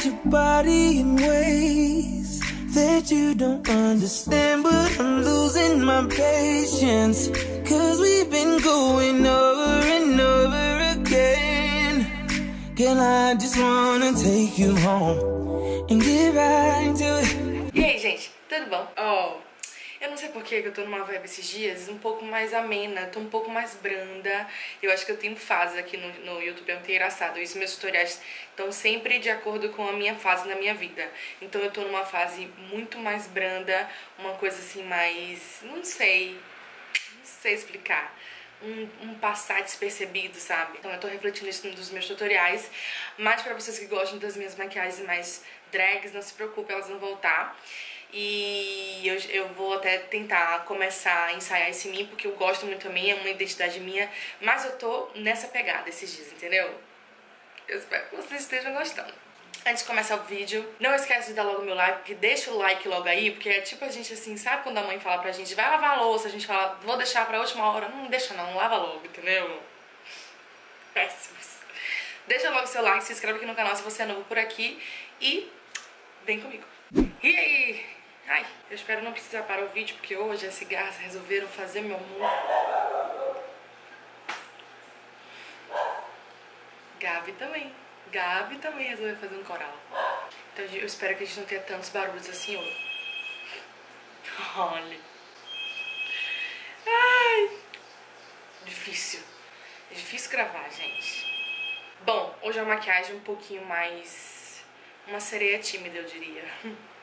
change your body in ways that you don't understand, but I'm losing my patience. Cause we've been going over and over again. Girl, I just wanna take you home and get right to it. E aí, gente, tudo bom? Oh, eu não sei por que eu tô numa vibe esses dias um pouco mais amena, tô um pouco mais branda. Eu acho que eu tenho fases aqui no, no YouTube, é muito engraçado. Isso, meus tutoriais estão sempre de acordo com a minha fase na minha vida. Então eu tô numa fase muito mais branda, uma coisa assim mais. não sei. não sei explicar. Um, um, passar despercebido, sabe? Então eu tô refletindo isso nos meus tutoriais. Mas pra vocês que gostam das minhas maquiagens mais drags, não se preocupe, elas vão voltar. E eu, eu vou até tentar começar a ensaiar esse mim, porque eu gosto muito também, é uma identidade minha. Mas eu tô nessa pegada esses dias, entendeu? Eu espero que vocês estejam gostando. Antes de começar o vídeo, não esquece de dar logo meu like, deixa o like logo aí, porque é tipo a gente assim, sabe quando a mãe fala pra gente, vai lavar a louça, a gente fala, vou deixar pra última hora, não deixa não, lava logo, entendeu? Péssimos. Deixa logo seu like, se inscreve aqui no canal se você é novo por aqui e vem comigo. E aí? Ai, eu espero não precisar parar o vídeo, porque hoje as cigarras resolveram fazer meu amor. Gabi também. Gabi também resolveu fazer um coral. Então eu espero que a gente não tenha tantos barulhos assim hoje. Olha. Ai. Difícil. É difícil gravar, gente. Bom, hoje a maquiagem é um pouquinho mais... Uma sereia tímida, eu diria.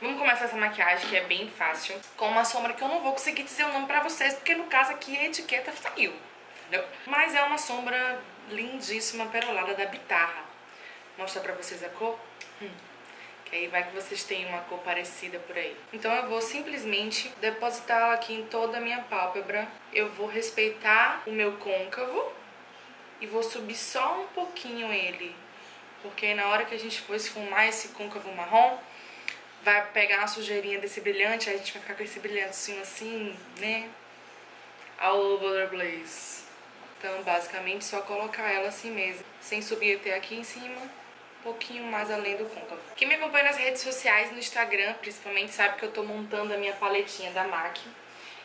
Vamos começar essa maquiagem que é bem fácil, com uma sombra que eu não vou conseguir dizer o nome pra vocês, porque no caso aqui a etiqueta saiu, entendeu? Mas é uma sombra lindíssima, perolada da Bitarra. Vou mostrar pra vocês a cor. Hum. Que aí vai que vocês tenham uma cor parecida por aí. Então eu vou simplesmente depositar aqui em toda a minha pálpebra. Eu vou respeitar o meu côncavo e vou subir só um pouquinho ele. Porque na hora que a gente for esfumar esse côncavo marrom, vai pegar uma sujeirinha desse brilhante, aí a gente vai ficar com esse brilhantinho assim, né? All over the place. Então, basicamente, só colocar ela assim mesmo, sem subir até aqui em cima, um pouquinho mais além do côncavo. Quem me acompanha nas redes sociais, no Instagram, principalmente, sabe que eu tô montando a minha paletinha da MAC.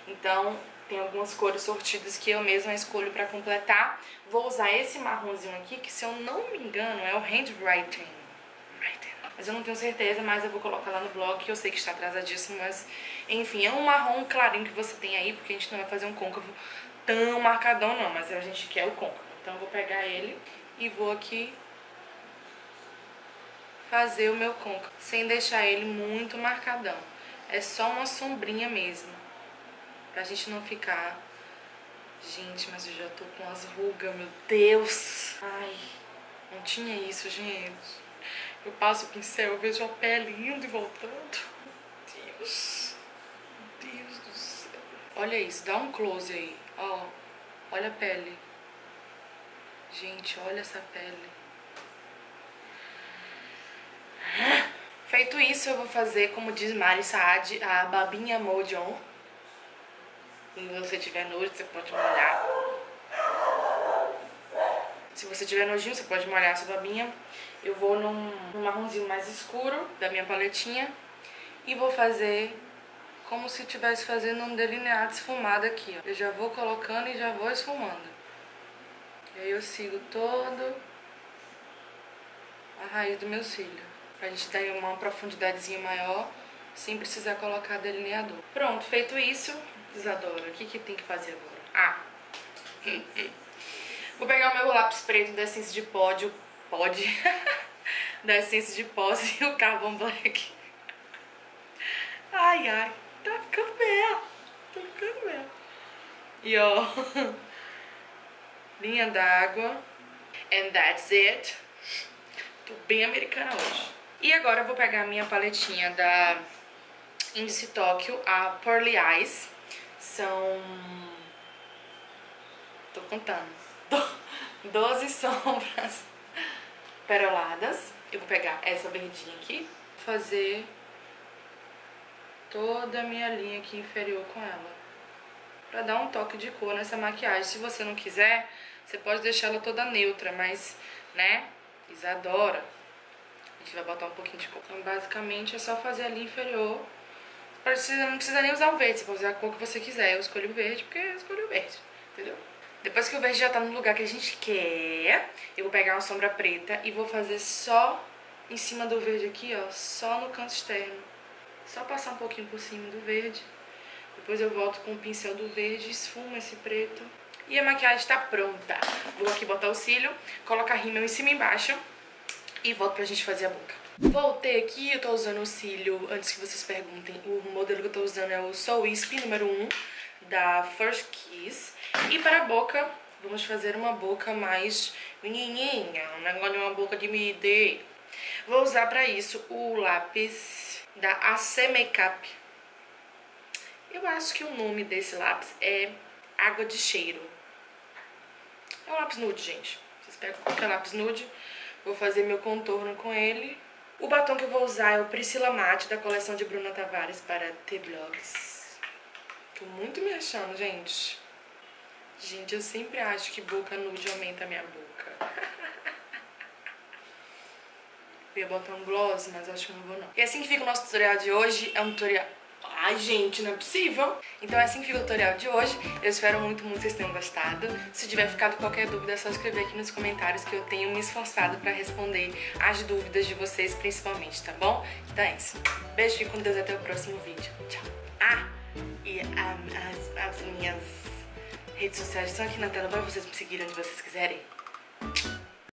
Então, tem algumas cores sortidas que eu mesma escolho pra completar. Vou usar esse marronzinho aqui, que se eu não me engano, é o Handwriting. Mas eu não tenho certeza, mas eu vou colocar lá no blog, eu sei que está atrasadíssimo, mas... Enfim, é um marrom clarinho que você tem aí, porque a gente não vai fazer um côncavo tão marcadão não, mas a gente quer o côncavo. Então eu vou pegar ele e vou aqui fazer o meu côncavo, sem deixar ele muito marcadão. É só uma sombrinha mesmo, pra gente não ficar... Gente, mas eu já tô com as rugas, meu Deus! Ai, não tinha isso, gente. Eu passo o pincel, eu vejo a pele indo e voltando. Meu Deus. Meu Deus do céu. Olha isso, dá um close aí. Ó, olha a pele. Gente, olha essa pele. Feito isso, eu vou fazer, como diz Mari Saad, a babinha Mojon. Se você tiver nojo, você pode molhar. Se você tiver nojinho, você pode molhar essa babinha. Eu vou num, num marronzinho mais escuro da minha paletinha e vou fazer como se estivesse fazendo um delineado esfumado aqui, ó. Eu já vou colocando e já vou esfumando. E aí eu sigo todo a raiz do meu cílio. Pra gente dar uma profundidadezinha maior, sem precisar colocar delineador. Pronto, feito isso, Isadora, o que que tem que fazer agora? Ah! Vou pegar o meu lápis preto da essência de pódio, pode, da essência de pós e o Carbon Black. Ai, ai, tá ficando bem, tá ficando bem. E ó, linha d'água. And that's it. Tô bem americana hoje. E agora eu vou pegar a minha paletinha da Índice Tóquio, a Pearly Eyes. São... Tô contando. 12 sombras peroladas. Eu vou pegar essa verdinha aqui, fazer toda a minha linha aqui inferior com ela. Pra dar um toque de cor nessa maquiagem. Se você não quiser, você pode deixar ela toda neutra, mas, né, Isadora, A gente vai botar um pouquinho de cor. Então, basicamente, é só fazer a linha inferior. Precisa, não precisa nem usar o verde, você pode usar a cor que você quiser. Eu escolhi o verde porque eu escolhi o verde, entendeu? Depois que o verde já tá no lugar que a gente quer, eu vou pegar uma sombra preta e vou fazer só em cima do verde aqui, ó, só no canto externo. Só passar um pouquinho por cima do verde. Depois eu volto com o pincel do verde, esfumo esse preto. E a maquiagem tá pronta. Vou aqui botar o cílio, colocar rímel em cima e embaixo e volto pra gente fazer a boca. Voltei aqui, eu tô usando o cílio, antes que vocês perguntem, o modelo que eu tô usando é o Soul Wisp número 1, da First Kiss. E para a boca, vamos fazer uma boca mais menininha, um negócio de uma boca de mide. Vou usar para isso o lápis da AC Makeup. Eu acho que o nome desse lápis é Água de Cheiro. É um lápis nude, gente. Vocês pegam qualquer lápis nude. Vou fazer meu contorno com ele. O batom que eu vou usar é o Priscila Matte, da coleção de Bruna Tavares para T-Blogs. Tô muito me achando, gente. Gente, eu sempre acho que boca nude aumenta a minha boca. eu ia botar um gloss, mas acho que não vou não. E assim que fica o nosso tutorial de hoje. É um tutorial... Ai, gente, não é possível. Então é assim que fica o tutorial de hoje. Eu espero muito, muito que vocês tenham gostado. Se tiver ficado qualquer dúvida, é só escrever aqui nos comentários que eu tenho me esforçado pra responder as dúvidas de vocês, principalmente, tá bom? Então é isso. Beijo, fique com Deus até o próximo vídeo. Tchau. Ah, e as, as minhas redes sociais estão aqui na tela para vocês me seguirem onde vocês quiserem.